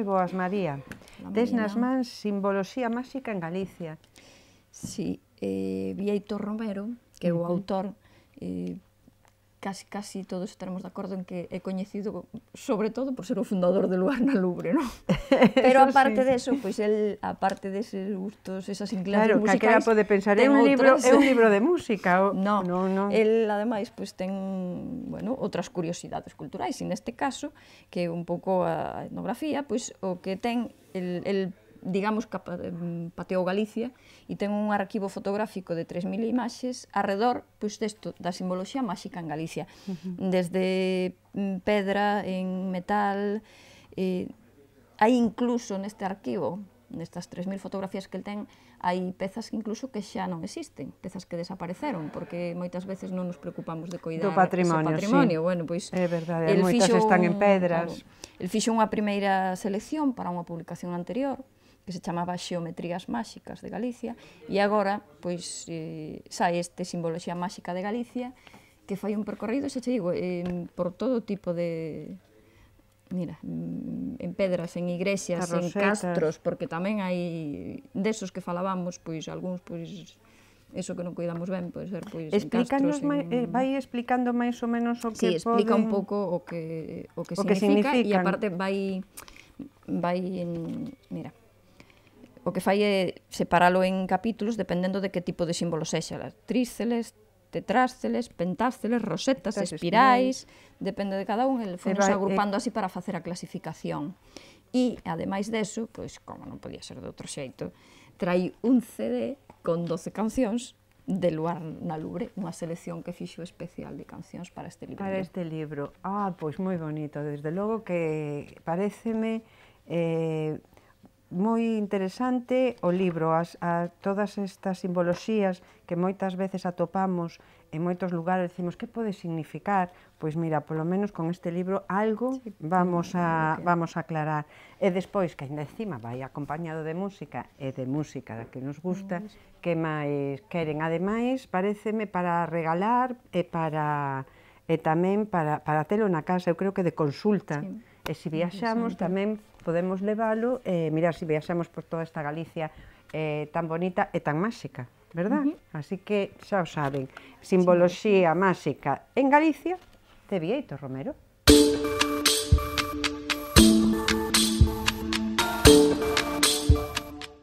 moi boas, María. Tes nas mans simboloxía máxica en Galicia. Sí, eh, Vieito Romero, que é o autor, eh, casi casi todos estaremos de acordo en que é coñecido sobre todo por ser o fundador do lugar na Louvre, non? Pero aparte sí. de eso, pois pues, el aparte deses gustos, esas inclinacións claro, musicais, calquera pode pensar é un libro, outras... é un libro de música, o... no, no, no. El ademais pois pues, ten, bueno, outras curiosidades culturais, e neste caso que un pouco a etnografía, pois pues, o que ten el, el digamos que mm, pateou Galicia e ten un arquivo fotográfico de 3.000 imaxes arredor pois, desto, da simboloxía máxica en Galicia. Uh -huh. Desde mm, pedra, en metal... Eh, hai incluso neste arquivo, nestas 3.000 fotografías que el ten, hai pezas que incluso que xa non existen, pezas que desapareceron, porque moitas veces non nos preocupamos de coidar do patrimonio. Ese patrimonio. Sí. Bueno, pois, é verdade, moitas están un, en pedras. Claro, el fixo unha primeira selección para unha publicación anterior, que se chamaba Xeometrías Máxicas de Galicia, e agora pois, eh, sai este Simboloxía Máxica de Galicia, que fai un percorrido, xa te digo, eh, por todo tipo de, mira, mm, en pedras, en igrexas, en castros, porque tamén hai desos que falábamos, pois algúns pois eso que non cuidamos ben, pode ser pois Explícanos en castros, en... Eh, vai explicando máis ou menos o que sí, explica poden... un pouco o que o que, o significa, que significa e aparte vai vai en mira, o que fai é separalo en capítulos dependendo de que tipo de símbolo sexa, tríceles, tetráceles, pentáceles, rosetas, Tás espirais, espirais, depende de cada un, el fomos vai, agrupando así para facer a clasificación. E, ademais deso, pois, como non podía ser de outro xeito, trai un CD con 12 cancións de Luar na Lubre, unha selección que fixo especial de cancións para este libro. Para este libro. Ah, pois moi bonito, desde logo que pareceme eh, moi interesante o libro, as, a, todas estas simboloxías que moitas veces atopamos en moitos lugares, decimos, que pode significar? Pois mira, polo menos con este libro algo sí, vamos, a, vamos a aclarar. E despois, que ainda encima vai acompañado de música, e de música da que nos gusta, que máis queren. Ademais, pareceme para regalar e para e tamén para, para telo na casa, eu creo que de consulta. Sí E se viaxamos tamén podemos leválo e mirar se viaxamos por toda esta Galicia eh, tan bonita e tan máxica, verdad? Así que xa o saben, simboloxía máxica en Galicia de Vieito Romero.